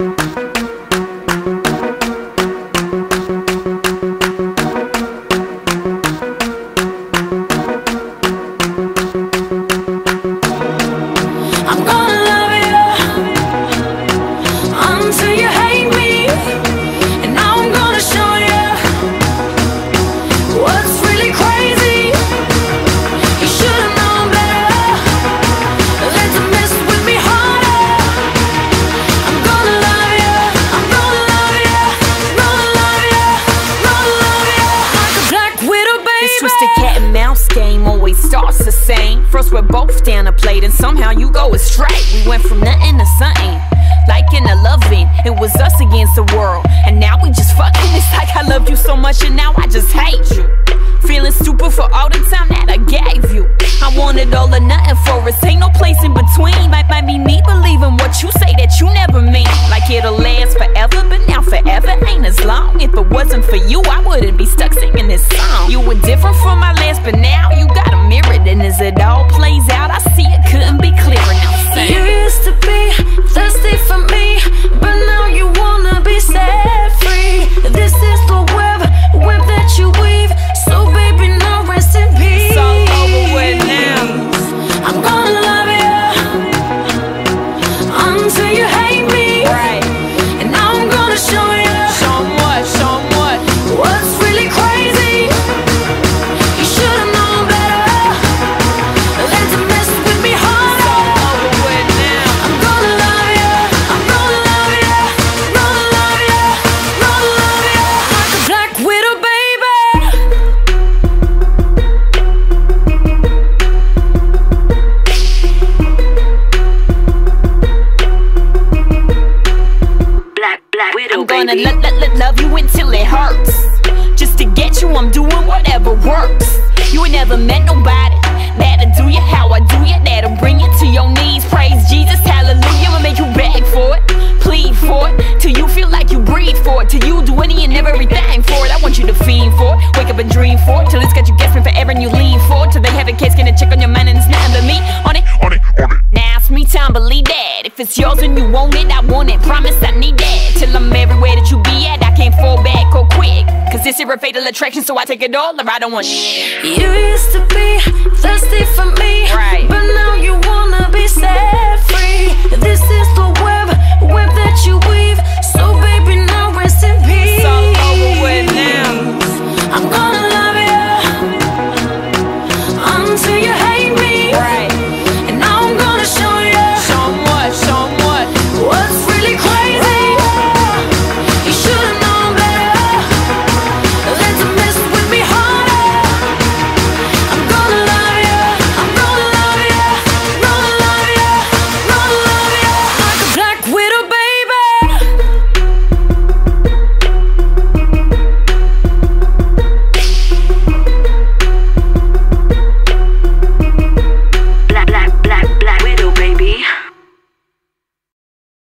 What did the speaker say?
I'm so much and now I just hate you. Feeling stupid for all the time that I gave you. I wanted all or nothing for us. Ain't no place in between. Might, might be me believing what you say that you never mean. Like it'll last forever, but now forever ain't as long. If it wasn't for you, I wouldn't be stuck singing this song. You were different from I'm gonna baby. lo- lo- lo- love you until it hurts. Just to get you, I'm doing whatever works. You ain't never met nobody that'll do you how I do you. That'll bring you to your knees. Praise Jesus, hallelujah. I'ma make you beg for it, plead for it, till you feel like you breathe for it. Till you do any and everything for it. I want you to fiend for it, wake up and dream for it, till it's got you guessing forever and you lean for it. Till they have a case, gonna check on your mind and it's nothing but me on it. on it, on it. Now it's me time, believe that. If it's yours and you want it, I want it. Promise I need Cause this here a fatal attraction, so I take it all or I don't want shit. You used to be thirsty for me, Right. but now you wanna be set free. This is